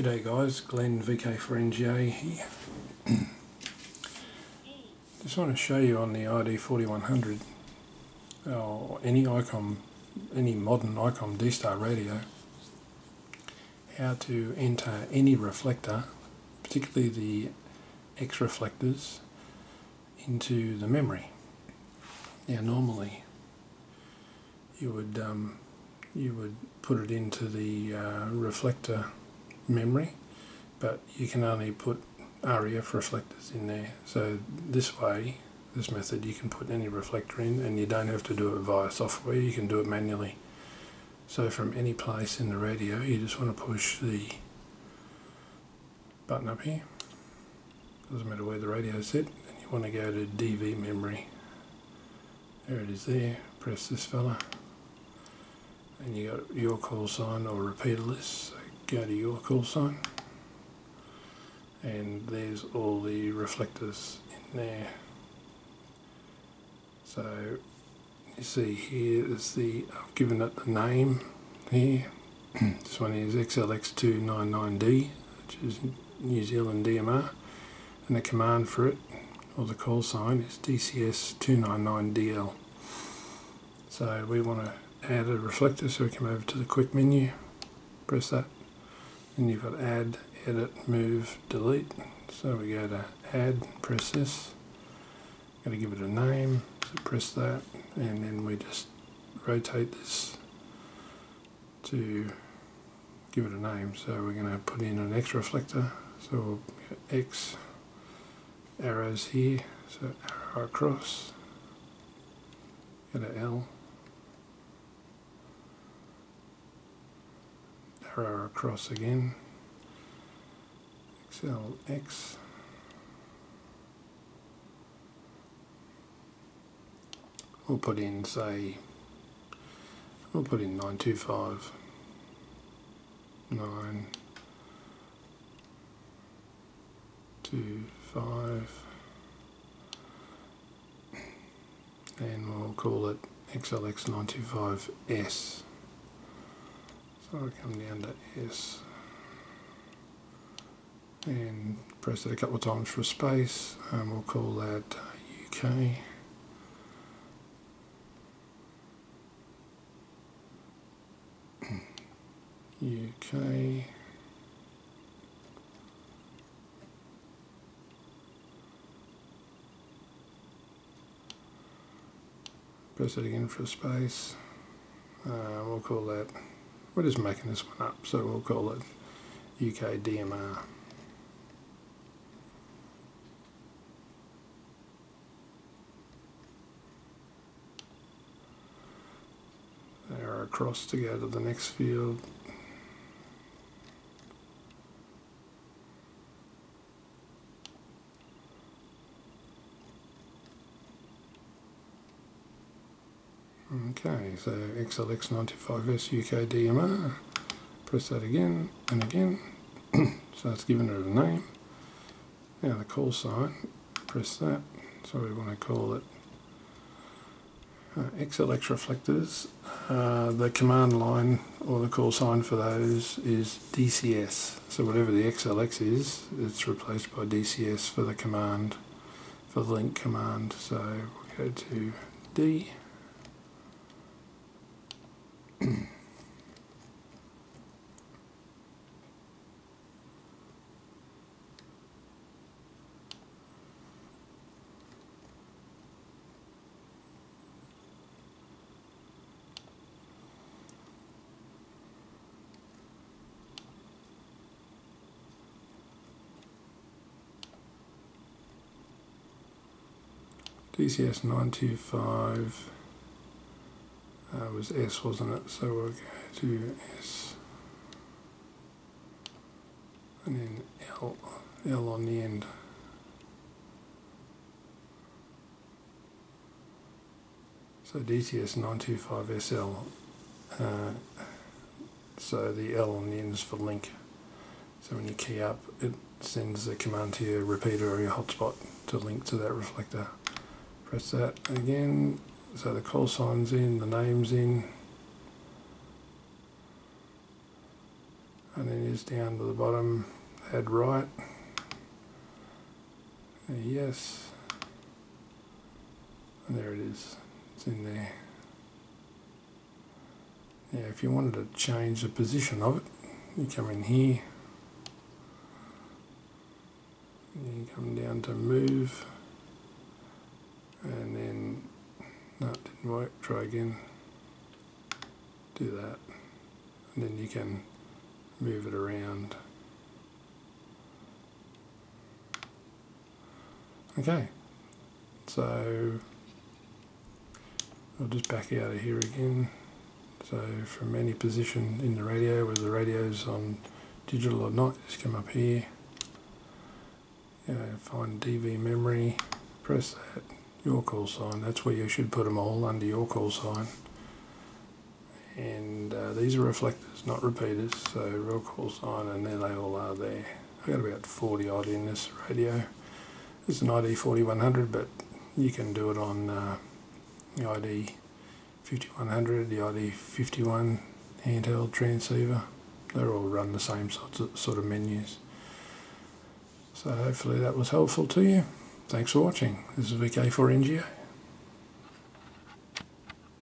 G'day guys, Glenn VK4NGA here. Just want to show you on the ID4100 or any ICOM, any modern ICOM D-Star radio how to enter any reflector, particularly the X reflectors, into the memory. Now normally you would um, you would put it into the uh, reflector memory but you can only put REF reflectors in there. So this way this method you can put any reflector in and you don't have to do it via software. You can do it manually. So from any place in the radio you just want to push the button up here. Doesn't matter where the radio is set and you want to go to DV memory. There it is there. Press this fella. And you got your call sign or repeater list so go to your call sign and there's all the reflectors in there. So you see here is the I've given it the name here. This one is XLX299D which is New Zealand DMR and the command for it or the call sign is DCS299DL so we want to add a reflector so we come over to the quick menu press that and you've got add edit move delete. So we go to add press this. Going to give it a name so press that. And then we just rotate this to give it a name. So we're going to put in an X reflector. So we'll X arrows here. So arrow across. Get a L arrow across again. XLX we'll put in say we'll put in 925 9 2 5 and we'll call it XLX925S so I come down to S and press it a couple of times for space and we'll call that UK UK press it again for space uh, we'll call that we're just making this one up so we'll call it UK DMR there across to go to the next field Okay, so XLX95S UK DMR. Press that again and again. so it's given it a name. Now the call sign, press that. So we want to call it uh, XLX reflectors. Uh, the command line or the call sign for those is DCS. So whatever the XLX is, it's replaced by DCS for the command, for the link command. So we'll go to D. DCS 925 uh, was S wasn't it? So we'll go to S. And then L, L on the end. So DCS 925SL, uh, so the L on the end is for link. So when you key up it sends a command to your repeater or your hotspot to link to that reflector. Press that again so the call sign's in, the name's in? And then it's down to the bottom add right. Yes. And there it is. It's in there. Now if you wanted to change the position of it you come in here. You come down to move. And then no didn't work. Try again. Do that. And then you can move it around. Okay. So I'll just back out of here again. So from any position in the radio whether the radio's on digital or not just come up here. You know, find DV memory press that your call sign. That's where you should put them all under your call sign. And uh, these are reflectors not repeaters so real call sign and there they all are there. I got about 40 odd in this radio. It's an ID 4100 but you can do it on uh, the ID 5100 the ID 51 handheld transceiver. They're all run the same sorts of, sort of menus. So hopefully that was helpful to you thanks for watching. This is VK4NGA